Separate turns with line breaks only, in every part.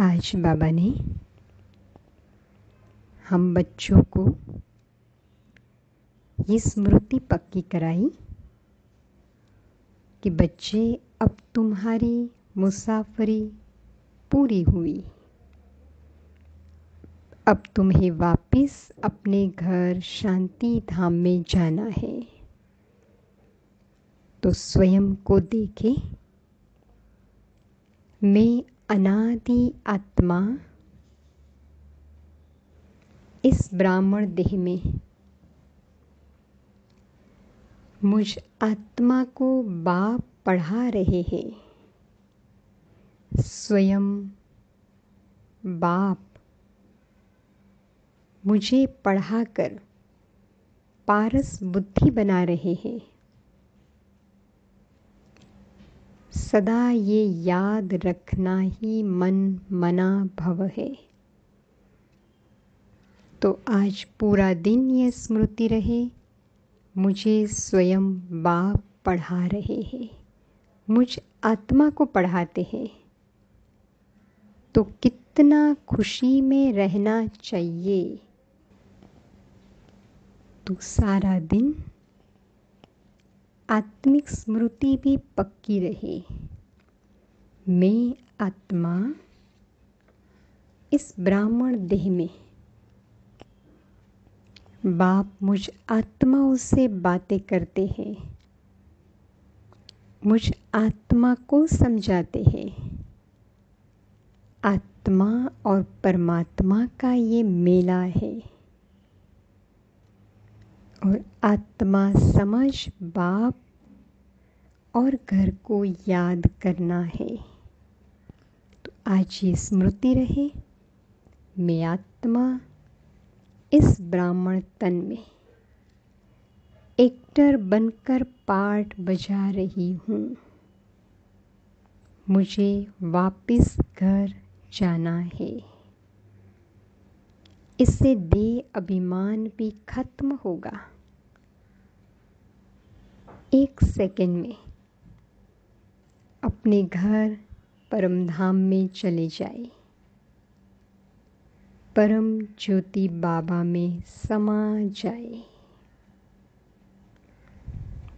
आज बाबा ने हम बच्चों को ये स्मृति पक्की कराई कि बच्चे, अब तुम्हारी मुसाफरी पूरी हुई। अब तुम्हें वापस अपने घर शांति धाम में जाना है। तो स्वयं को देखे, मैं अनादि आत्मा इस ब्राह्मण देह में। मुझ आत्मा को बाप पढ़ा रहे हैं। स्वयं बाप मुझे पढ़ाकर पारस बुद्धि बना रहे हैं। सदा ये याद रखना ही मन मना भव है। तो आज पूरा दिन ये स्मृति रहे, मुझे स्वयं बाप पढ़ा रहे हैं, मुझ आत्मा को पढ़ाते हैं। तो कितना खुशी में रहना चाहिए। तो सारा दिन आत्मिक स्मृति भी पक्की रहे। मैं आत्मा इस ब्राह्मण देह में। बाप मुझ आत्माओं से बातें करते हैं। मुझ आत्मा को समझाते हैं। आत्मा और परमात्मा का ये मेला है। और आत्मा समझ बाप और घर को याद करना है। तो आज ये स्मृति रहे, मैं आत्मा इस ब्राह्मण तन में एक्टर बनकर पाठ बजा रही हूँ। मुझे वापस घर जाना है। इससे दे अभिमान भी खत्म होगा। एक सेकंड में अपने घर परमधाम में चले जाए। परम ज्योति बाबा में समा जाए।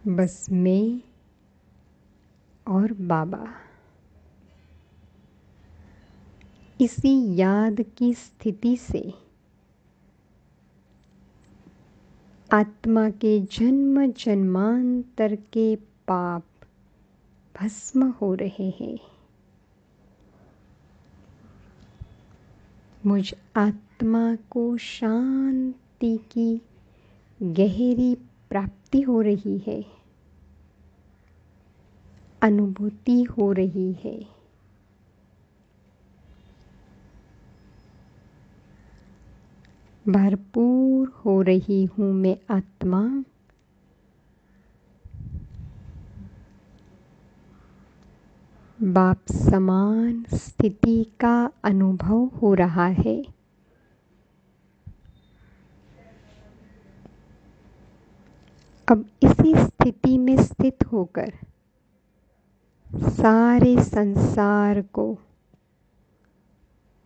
बस मैं और बाबा। इसी याद की स्थिति से आत्मा के जन्म जन्मांतर के पाप भस्म हो रहे हैं। मुझ आत्मा को शांति की गहरी प्राप्ति हो रही है। अनुभूति हो रही है। भरपूर हो रही हूँ मैं आत्मा। बाप समान स्थिति का अनुभव हो रहा है। अब इसी स्थिति में स्थित होकर सारे संसार को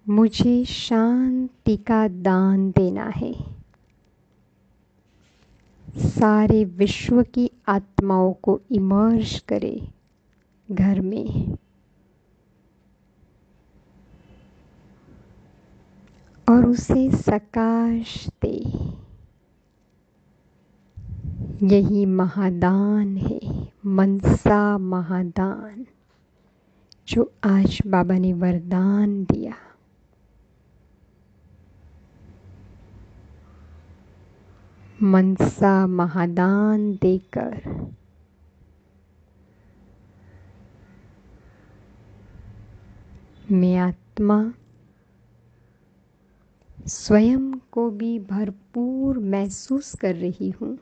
मुझे शांति का दान देना है। सारे विश्व की आत्माओं को इमर्ज करे घर में। और उसे सकाश दे। यही महादान है, मनसा महादान, जो आज बाबा ने वरदान दिया। मनसा महादान देकर। मैं आत्मा स्वयं को भी भरपूर महसूस कर रही हूँ।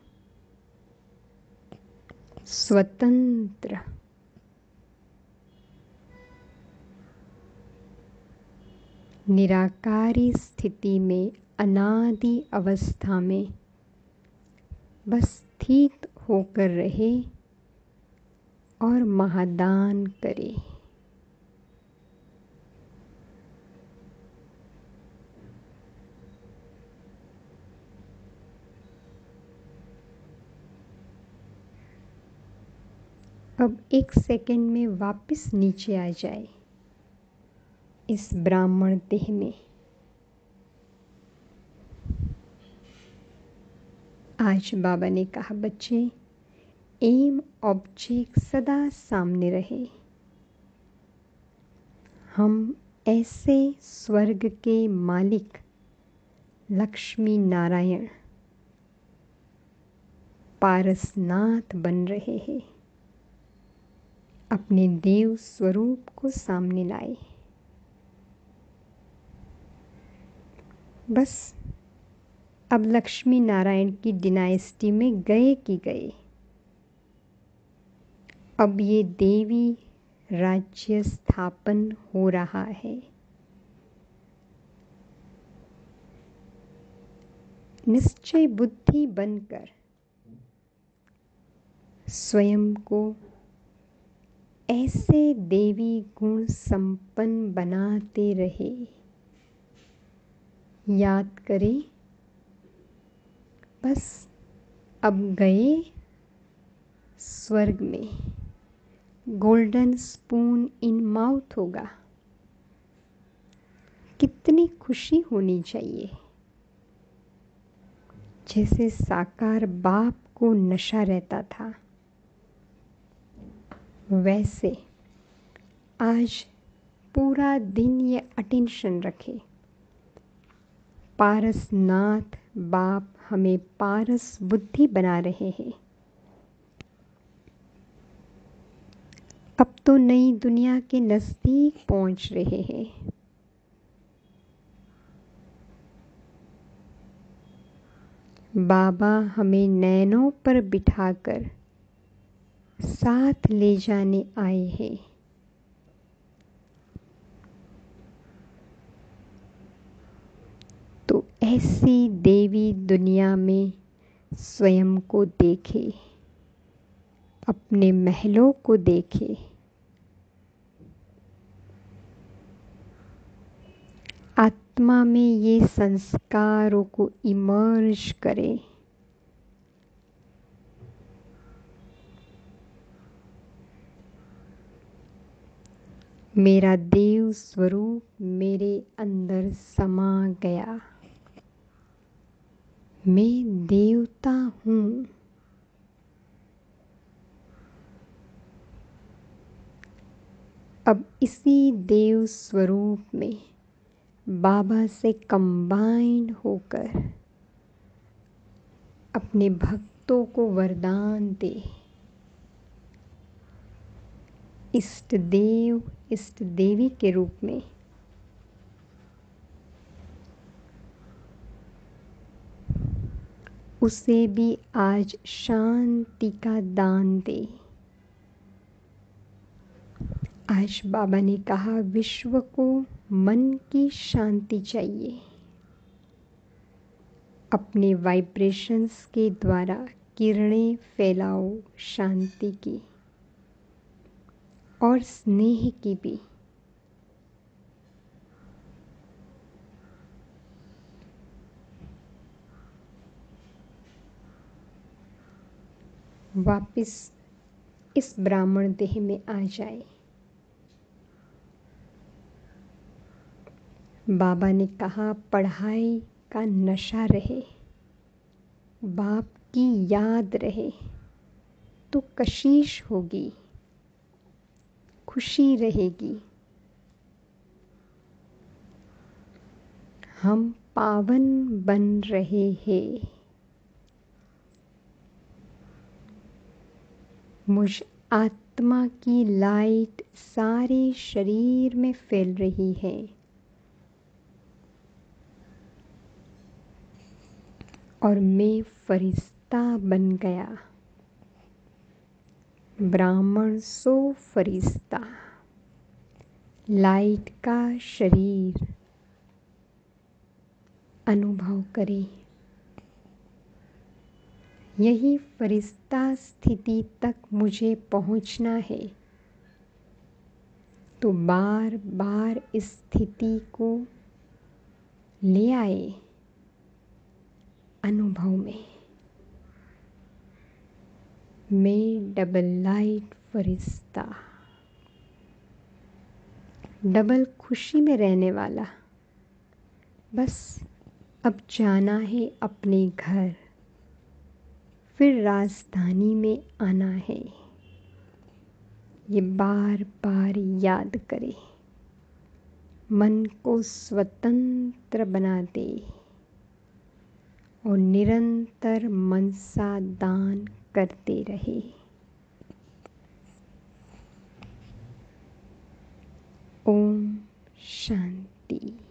स्वतंत्र। निराकारी स्थिति में, अनादि अवस्था में बस स्थित होकर रहे और महादान करे। अब एक सेकंड में वापस नीचे आ जाए इस ब्राह्मण देह में। आज बाबा ने कहा, बच्चे, एम ऑब्जेक्ट सदा सामने रहे। हम ऐसे स्वर्ग के मालिक लक्ष्मी नारायण पारसनाथ बन रहे हैं। अपने देव स्वरूप को सामने लाए। बस अब लक्ष्मी नारायण की डिनाइस्टी में गए कि गए? अब ये देवी राज्य स्थापन हो रहा है। निश्चय बुद्धि बनकर स्वयं को ऐसे देवी गुण संपन्न बनाते रहे। याद करें बस अब गए स्वर्ग में। गोल्डन स्पून इन माउथ होगा। कितनी खुशी होनी चाहिए। जैसे साकार बाप को नशा रहता था। वैसे आज पूरा दिन ये अटेंशन रखे। पारसनाथ बाप हमें पारस बुद्धि बना रहे हैं। अब तो नई दुनिया के नज़दीक पहुँच रहे हैं। बाबा हमें नैनों पर बिठाकर साथ ले जाने आए हैं तो ऐसी देवी दुनिया में स्वयं को देखे, अपने महलों को देखे। आत्मा में ये संस्कारों को इमर्ज करे। मेरा देव स्वरूप मेरे अंदर समा गया। मैं देवता हूँ। अब इसी देव स्वरूप में बाबा से कंबाइन होकर अपने भक्तों को वरदान दे। इष्ट देव, इष्ट देवी के रूप में उसे भी आज शांति का दान दे। आज बाबा ने कहा, विश्व को मन की शांति चाहिए। अपने वाइब्रेशंस के द्वारा किरणें फैलाओ, शांति की। और स्नेह की भी। वापिस इस ब्राह्मण देह में आ जाए। बाबा ने कहा, पढ़ाई का नशा रहे, बाप की याद रहे तो कशिश होगी, खुशी रहेगी। हम पावन बन रहे हैं। मुझ आत्मा की लाइट सारे शरीर में फैल रही है। और मैं फरिश्ता बन गया। ब्राह्मण सो फरिश्ता। लाइट का शरीर अनुभव करें। यही फरिश्ता स्थिति तक मुझे पहुँचना है। तो बार बार इस स्थिति को ले आए अनुभव में। मैं डबल लाइट फरिश्ता डबल खुशी में रहने वाला। बस अब जाना है अपने घर। फिर राजधानी में आना है। ये बार बार याद करे। मन को स्वतंत्र बना दे और निरंतर मनसा दान करते रहे। ओम शांति।